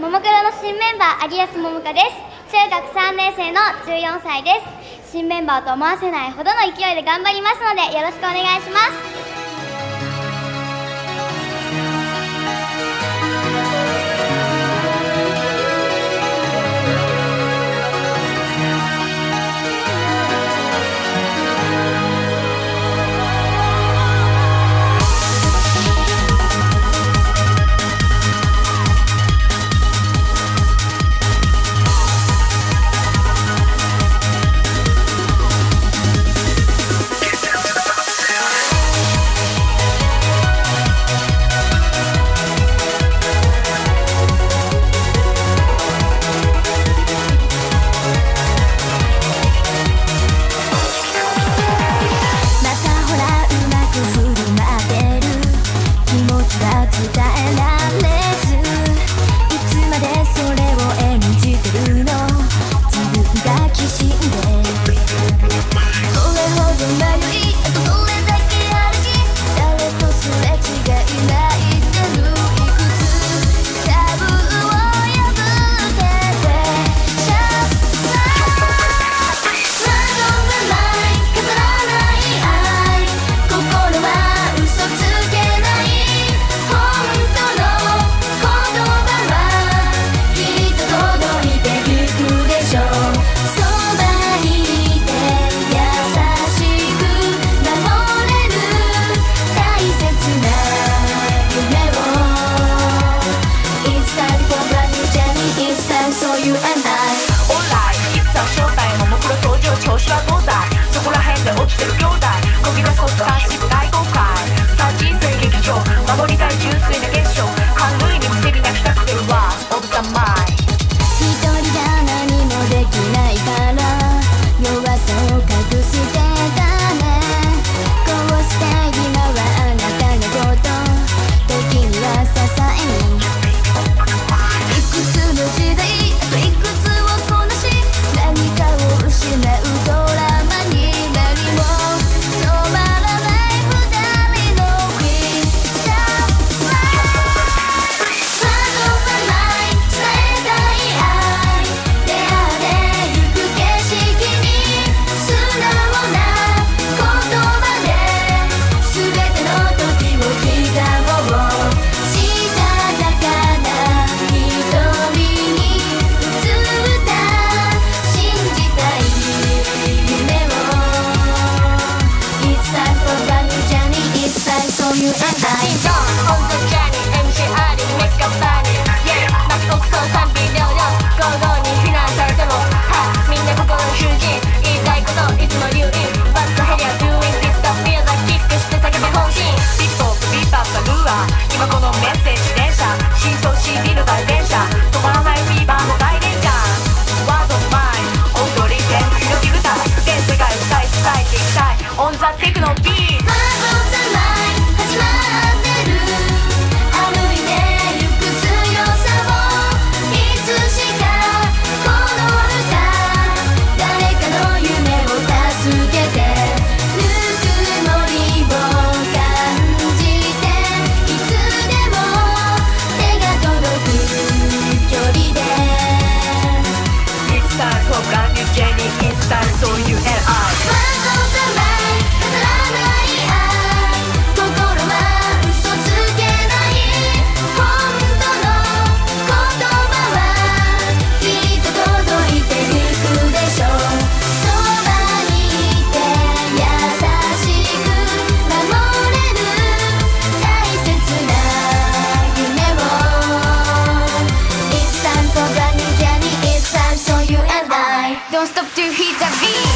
ももクロの新メンバー有安桃香です。中学3年生の14歳です。新メンバーと思わせないほどの勢いで頑張りますのでよろしくお願いします。后来好像没有一感激系にインスタイルそういう AI Don't stop to hit the beat.